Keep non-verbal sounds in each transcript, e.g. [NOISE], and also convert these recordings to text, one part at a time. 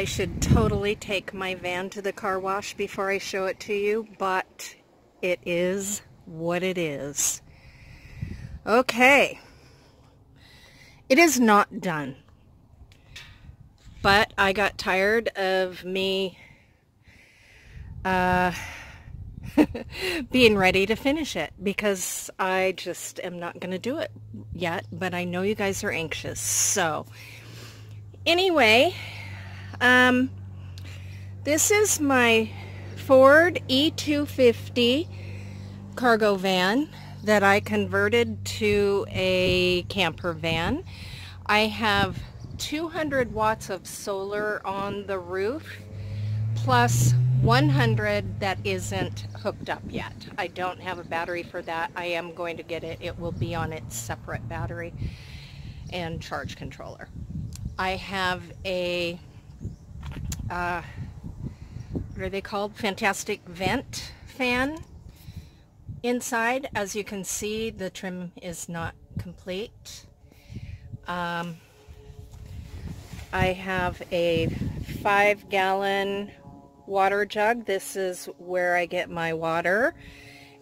I should totally take my van to the car wash before I show it to you, but it is what it is. Okay. It is not done. But I got tired of me uh, [LAUGHS] being ready to finish it because I just am not going to do it yet, but I know you guys are anxious. So anyway, um, this is my Ford E250 cargo van that I converted to a camper van. I have 200 watts of solar on the roof plus 100 that isn't hooked up yet. I don't have a battery for that. I am going to get it. It will be on its separate battery and charge controller. I have a uh, what are they called? Fantastic vent fan inside. As you can see, the trim is not complete. Um, I have a five gallon water jug. This is where I get my water.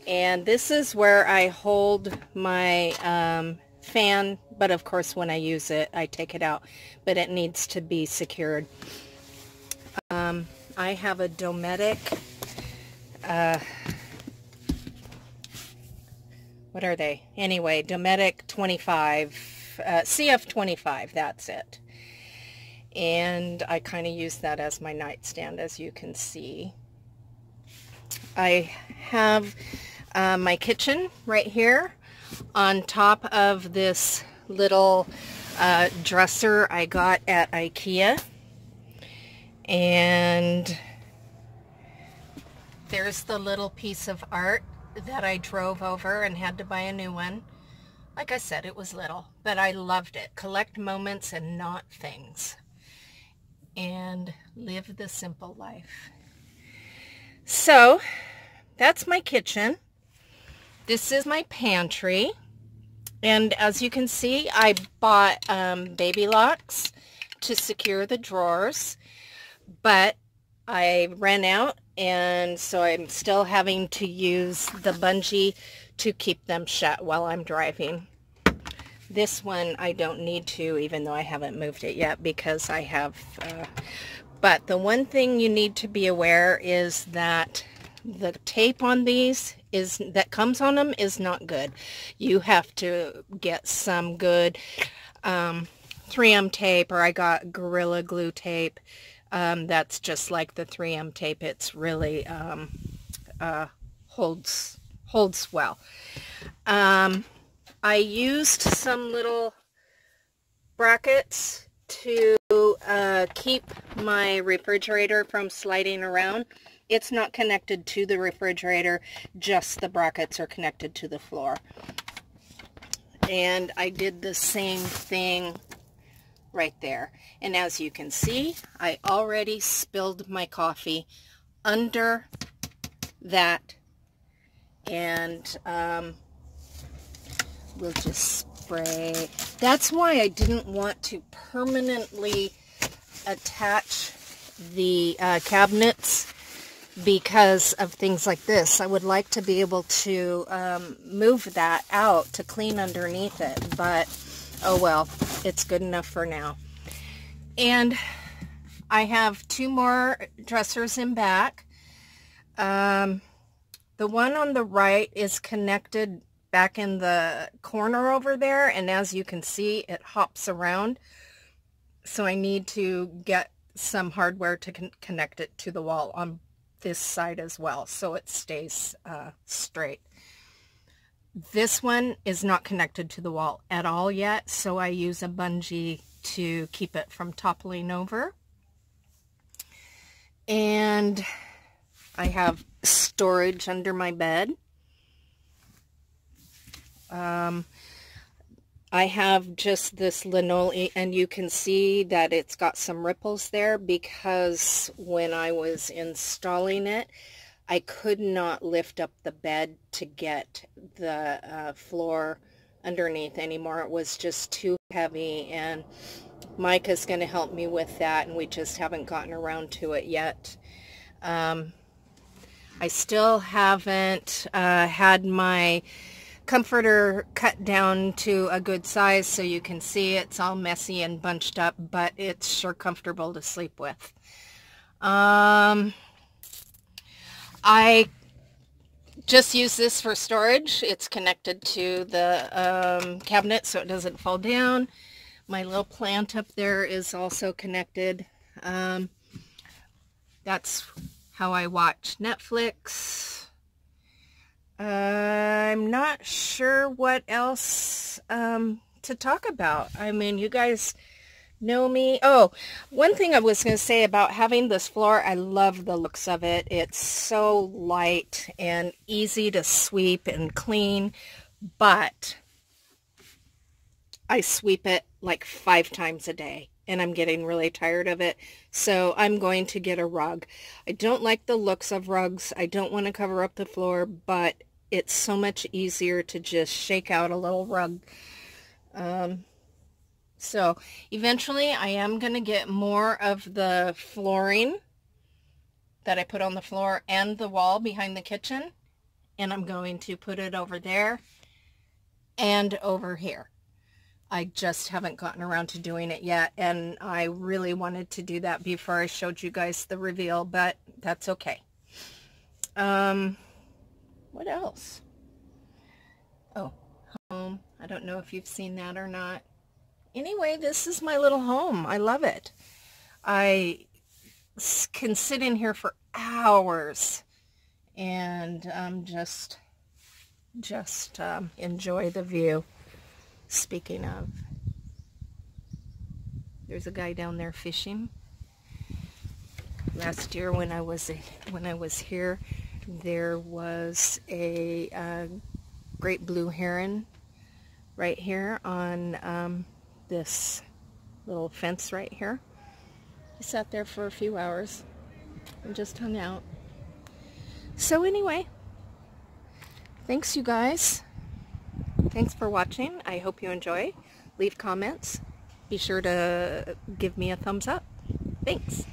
And this is where I hold my um, fan, but of course when I use it, I take it out. But it needs to be secured. Um, I have a Dometic, uh, what are they? Anyway, Dometic 25, uh, CF25, that's it. And I kind of use that as my nightstand, as you can see. I have uh, my kitchen right here on top of this little uh, dresser I got at Ikea and there's the little piece of art that I drove over and had to buy a new one. Like I said, it was little, but I loved it. Collect moments and not things. And live the simple life. So, that's my kitchen. This is my pantry. And as you can see, I bought um, baby locks to secure the drawers but I ran out and so I'm still having to use the bungee to keep them shut while I'm driving. This one I don't need to even though I haven't moved it yet because I have, uh, but the one thing you need to be aware is that the tape on these is that comes on them is not good. You have to get some good um, 3M tape or I got Gorilla Glue tape um, that's just like the 3M tape. It's really um, uh, holds holds well. Um, I used some little brackets to uh, keep my refrigerator from sliding around. It's not connected to the refrigerator, just the brackets are connected to the floor. And I did the same thing right there. And as you can see, I already spilled my coffee under that. And um, we'll just spray. That's why I didn't want to permanently attach the uh, cabinets because of things like this. I would like to be able to um, move that out to clean underneath it, but oh well, it's good enough for now. And I have two more dressers in back. Um, the one on the right is connected back in the corner over there, and as you can see, it hops around. So I need to get some hardware to con connect it to the wall on this side as well, so it stays uh, straight. This one is not connected to the wall at all yet, so I use a bungee to keep it from toppling over. And I have storage under my bed. Um, I have just this linoleum, and you can see that it's got some ripples there because when I was installing it, I could not lift up the bed to get the uh, floor underneath anymore. It was just too heavy and Mike is going to help me with that, and we just haven't gotten around to it yet. Um, I still haven't uh, had my comforter cut down to a good size so you can see it's all messy and bunched up, but it's sure comfortable to sleep with. Um, I just use this for storage. It's connected to the um, cabinet so it doesn't fall down. My little plant up there is also connected. Um, that's how I watch Netflix. Uh, I'm not sure what else um, to talk about. I mean, you guys know me. Oh, one thing I was going to say about having this floor, I love the looks of it. It's so light and easy to sweep and clean, but I sweep it like five times a day and I'm getting really tired of it. So I'm going to get a rug. I don't like the looks of rugs. I don't want to cover up the floor, but it's so much easier to just shake out a little rug. Um, so eventually I am going to get more of the flooring that I put on the floor and the wall behind the kitchen. And I'm going to put it over there and over here. I just haven't gotten around to doing it yet. And I really wanted to do that before I showed you guys the reveal, but that's okay. Um, what else? Oh, home. I don't know if you've seen that or not anyway, this is my little home. I love it. I can sit in here for hours and um, just just um, enjoy the view. Speaking of, there's a guy down there fishing. Last year when I was when I was here, there was a uh, great blue heron right here on um, this little fence right here. I sat there for a few hours and just hung out. So anyway, thanks you guys. Thanks for watching. I hope you enjoy. Leave comments. Be sure to give me a thumbs up. Thanks.